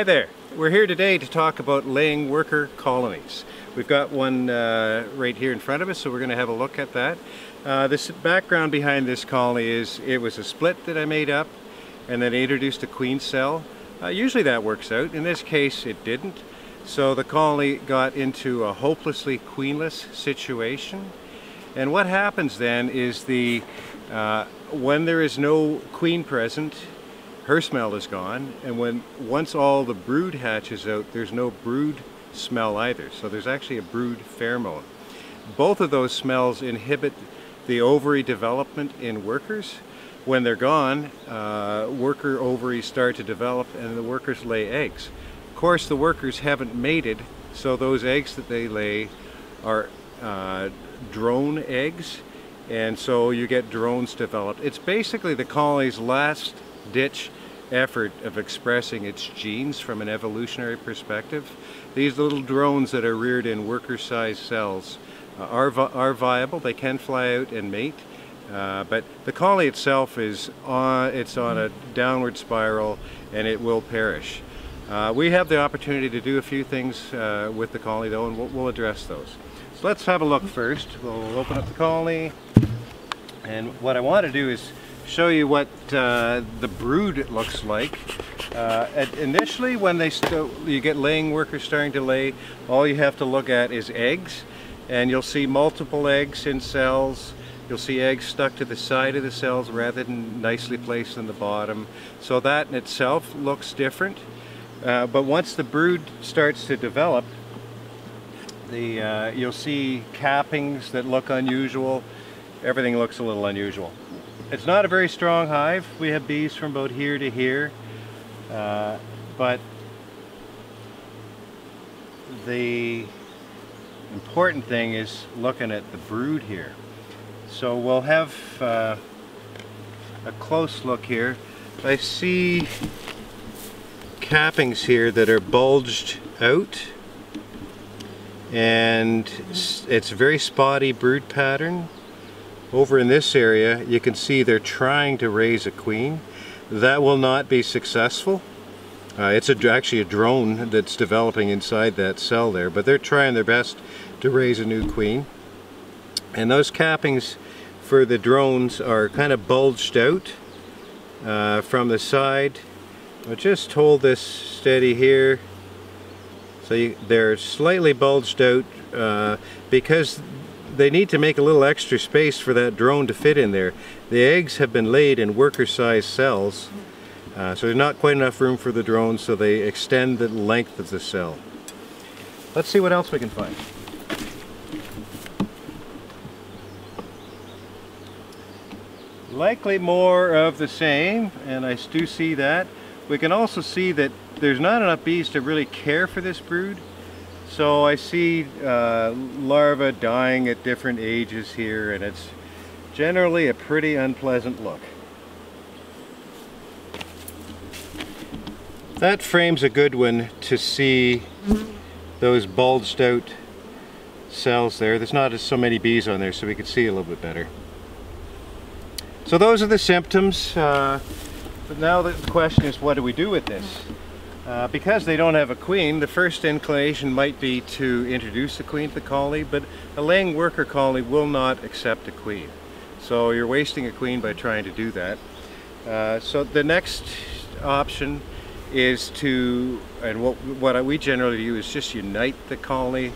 Hi there. We're here today to talk about laying worker colonies. We've got one uh, right here in front of us, so we're going to have a look at that. Uh, this background behind this colony is it was a split that I made up and then I introduced a queen cell. Uh, usually that works out. In this case, it didn't. So the colony got into a hopelessly queenless situation. And what happens then is the uh, when there is no queen present, her smell is gone and when once all the brood hatches out there's no brood smell either. So there's actually a brood pheromone. Both of those smells inhibit the ovary development in workers. When they're gone uh, worker ovaries start to develop and the workers lay eggs. Of course the workers haven't mated so those eggs that they lay are uh, drone eggs and so you get drones developed. It's basically the colony's last ditch effort of expressing its genes from an evolutionary perspective. These little drones that are reared in worker-sized cells uh, are, vi are viable. They can fly out and mate, uh, but the colony itself is on, it's on a downward spiral and it will perish. Uh, we have the opportunity to do a few things uh, with the colony though and we'll, we'll address those. So let's have a look first. We'll open up the colony and what I want to do is show you what uh, the brood looks like. Uh, initially, when they you get laying workers starting to lay, all you have to look at is eggs, and you'll see multiple eggs in cells. You'll see eggs stuck to the side of the cells rather than nicely placed in the bottom. So that in itself looks different. Uh, but once the brood starts to develop, the uh, you'll see cappings that look unusual. Everything looks a little unusual. It's not a very strong hive. We have bees from about here to here. Uh, but the important thing is looking at the brood here. So we'll have uh, a close look here. I see cappings here that are bulged out and it's a very spotty brood pattern over in this area, you can see they're trying to raise a queen. That will not be successful. Uh, it's a, actually a drone that's developing inside that cell there, but they're trying their best to raise a new queen. And those cappings for the drones are kind of bulged out uh, from the side. I'll just hold this steady here. So you, they're slightly bulged out uh, because they need to make a little extra space for that drone to fit in there. The eggs have been laid in worker-sized cells, uh, so there's not quite enough room for the drone, so they extend the length of the cell. Let's see what else we can find. Likely more of the same, and I do see that. We can also see that there's not enough bees to really care for this brood. So I see uh, larvae dying at different ages here and it's generally a pretty unpleasant look. That frame's a good one to see those bulged out cells there. There's not so many bees on there so we can see a little bit better. So those are the symptoms. Uh, but now the question is what do we do with this? Uh, because they don't have a queen, the first inclination might be to introduce a queen to the colony, but a laying worker colony will not accept a queen. So you're wasting a queen by trying to do that. Uh, so the next option is to, and what, what we generally do is just unite the colony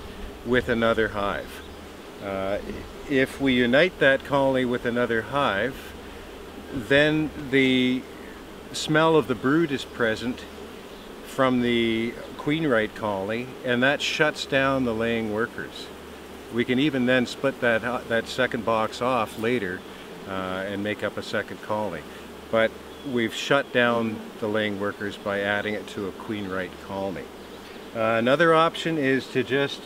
with another hive. Uh, if we unite that colony with another hive, then the smell of the brood is present from the Queenright colony and that shuts down the laying workers. We can even then split that, uh, that second box off later uh, and make up a second colony. But we've shut down the laying workers by adding it to a Queenright colony. Uh, another option is to just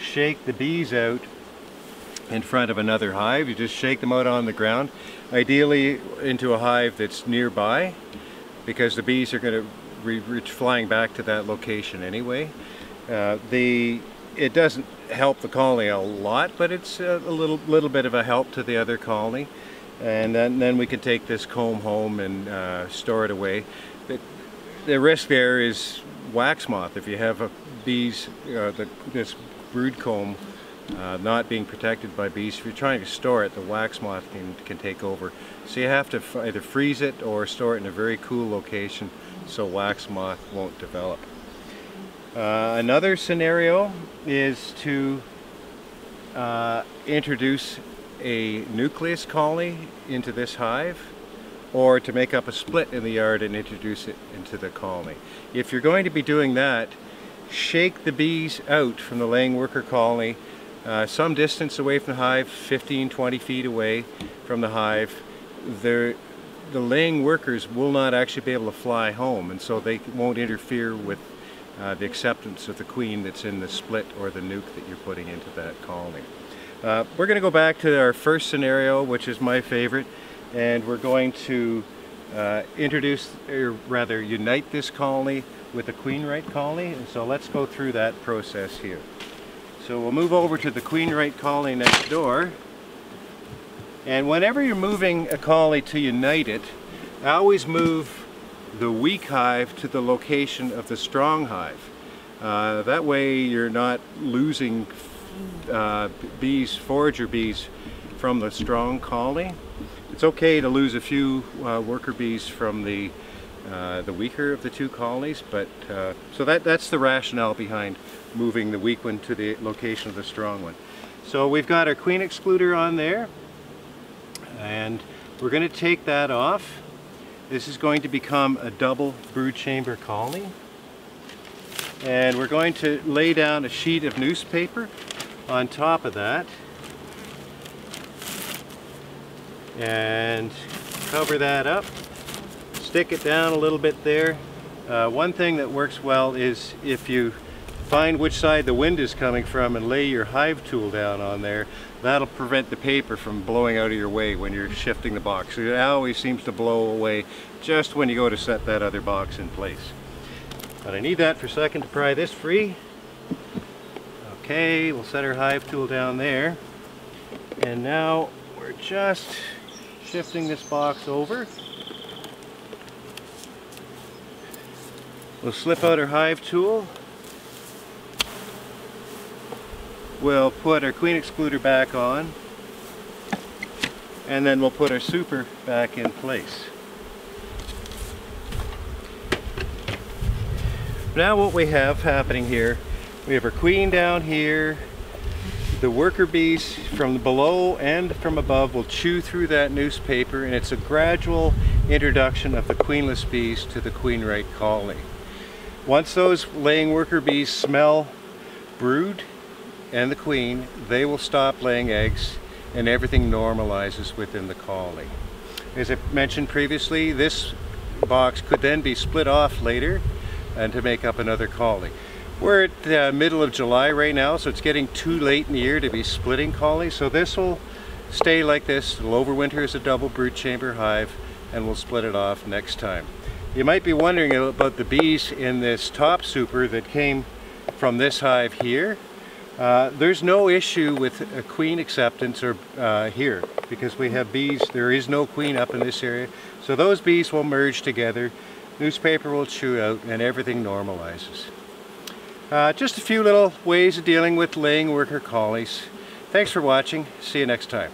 shake the bees out in front of another hive. You just shake them out on the ground, ideally into a hive that's nearby because the bees are going to reach flying back to that location anyway. Uh, the it doesn't help the colony a lot, but it's a, a little little bit of a help to the other colony. And then, then we can take this comb home and uh, store it away. The, the risk there is wax moth. If you have a bees, uh, the, this brood comb uh, not being protected by bees, if you're trying to store it, the wax moth can, can take over. So you have to either freeze it or store it in a very cool location so wax moth won't develop. Uh, another scenario is to uh, introduce a nucleus colony into this hive or to make up a split in the yard and introduce it into the colony. If you're going to be doing that, shake the bees out from the laying worker colony uh, some distance away from the hive, 15, 20 feet away from the hive. the laying workers will not actually be able to fly home and so they won't interfere with uh, the acceptance of the queen that's in the split or the nuc that you're putting into that colony. Uh, we're going to go back to our first scenario, which is my favorite, and we're going to uh, introduce, or rather unite this colony with the queen right colony, and so let's go through that process here. So we'll move over to the Queen-Right colony next door, and whenever you're moving a colony to unite it, I always move the weak hive to the location of the strong hive. Uh, that way you're not losing uh, bees, forager bees from the strong colony. It's okay to lose a few uh, worker bees from the uh, the weaker of the two colonies, but uh, so that that's the rationale behind moving the weak one to the location of the strong one. So we've got our queen excluder on there, and we're going to take that off. This is going to become a double brood chamber colony. And we're going to lay down a sheet of newspaper on top of that and cover that up stick it down a little bit there uh, one thing that works well is if you find which side the wind is coming from and lay your hive tool down on there that'll prevent the paper from blowing out of your way when you're shifting the box it always seems to blow away just when you go to set that other box in place but I need that for a second to pry this free Okay, we'll set our hive tool down there. And now we're just shifting this box over. We'll slip out our hive tool. We'll put our queen excluder back on. And then we'll put our super back in place. Now what we have happening here we have our queen down here. The worker bees from below and from above will chew through that newspaper and it's a gradual introduction of the queenless bees to the queen-right colony. Once those laying worker bees smell brood and the queen, they will stop laying eggs and everything normalizes within the colony. As I mentioned previously, this box could then be split off later and to make up another colony. We're at the middle of July right now, so it's getting too late in the year to be splitting colonies. So this will stay like this. It'll overwinter as a double brood chamber hive, and we'll split it off next time. You might be wondering about the bees in this top super that came from this hive here. Uh, there's no issue with a queen acceptance or uh, here because we have bees. There is no queen up in this area. So those bees will merge together. Newspaper will chew out and everything normalizes. Uh, just a few little ways of dealing with laying worker collies. Thanks for watching. See you next time.